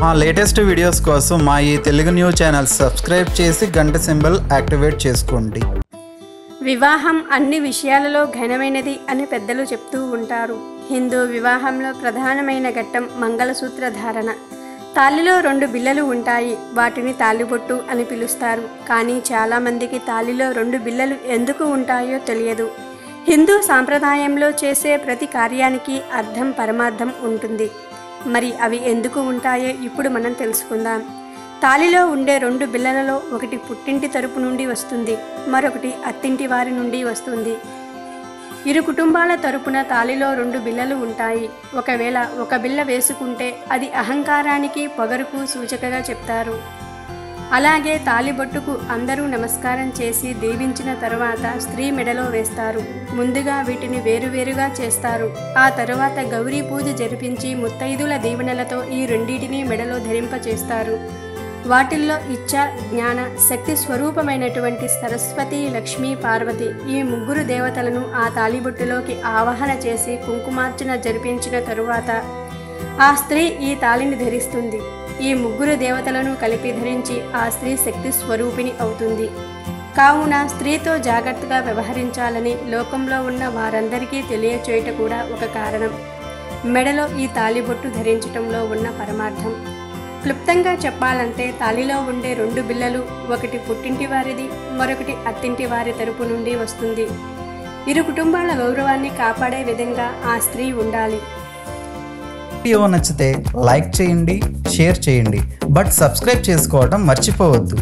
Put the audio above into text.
మా latest videos కోసం మా ఈ తెలుగు న్యూస్ ఛానల్ సబ్స్క్రైబ్ చేసి గంట సింబల్ యాక్టివేట్ చేసుకోండి. వివాహం అన్ని విషయాలలో ఘనమైనది అని పెద్దలు చెప్తూ ఉంటారు. హిందూ వివాహంలో ప్రధానమైన ఘట్టం మంగళసూత్ర ధారణ. తాలిలో రెండు బిల్లలు ఉంటాయి. వాటిని తాలిబొట్టు అని పిలుస్తారు. కానీ చాలామందికి తాలిలో రెండు బిల్లలు ఎందుకు ఉంటాయో తెలియదు. హిందూ సాంప్రదాయంలో చేసే ప్రతి కార్యానికి అర్థం పరమార్థం ఉంటుంది. మరి అవి ఎందుకు ఉంటాయో ఇప్పుడు మనం తెలుసుకుందాం. తాలిలో ఉండే రెండు బిళ్ళలలో ఒకటి పుట్టింటి తరపు నుండి వస్తుంది మరొకటి అత్తింటి వారి నుండి వస్తుంది. ఇరు కుటుంబాల తరపున తాలిలో రెండు బిళ్ళలు ఉంటాయి. ఒకవేళ ఒక బిళ్ళ వేసుకుంటే అది అహంకారానికి పొగరుకు సూచికగా చెప్తారు. అలాగే తాలిబొట్టుకు అందరూ నమస్కారం చేసి దీవించిన తరువాత స్త్రీ మెడలో వేస్తారు. ముందుగా వీటిని వేరువేరుగా చేస్తారు. ఆ తరువాత గౌరీ పూజ జరిపించి ముత్తైదుల దీవెనలతో ఈ రెండింటిని మెడలో ధరింప చేస్తారు. వాటిల్లో ఇచ్చ జ్ఞాన శక్తి స్వరూపమైనటువంటి సరస్వతి లక్ష్మీ పార్వతి ఈ ముగ్గురు దేవతలను ఆ తాలిబొట్టులోకి ఆవాహన చేసి కుంకుమార్చన జరిపించిన తరువాత ఆ స్త్రీ ఈ తాళిని ధరిస్తుంది. ఈ ముగ్గురు దేవతలను కలిపి ధరించి ఆ స్త్రీ శక్తి స్వరూపిణి అవుతుంది. కావున స్త్రీతో జాగ్రత్తగా వ్యవహరించాలని లోకంలో ఉన్న వారందరికీ తెలియచేయట కూడా ఒక కారణం. మెడలో ఈ తాలిబొట్టు ధరించటంలో ఉన్న పరమార్థం. క్లుప్తంగా చెప్పాలంటే తాలిలో ఉండే రెండు బిల్లలు ఒకటి పుట్టింటి వారిది మరొకటి అత్తింటి వారి తరపు నుండి వస్తుంది. ఇరు కుటుంబాల గౌరవాన్ని కాపాడే విధంగా ఆ స్త్రీ ఉండాలి. వీడియో నచ్చితే లైక్ చేయండి షేర్ చేయండి. బట్ సబ్స్క్రైబ్ చేసుకోవడం మర్చిపోవద్దు.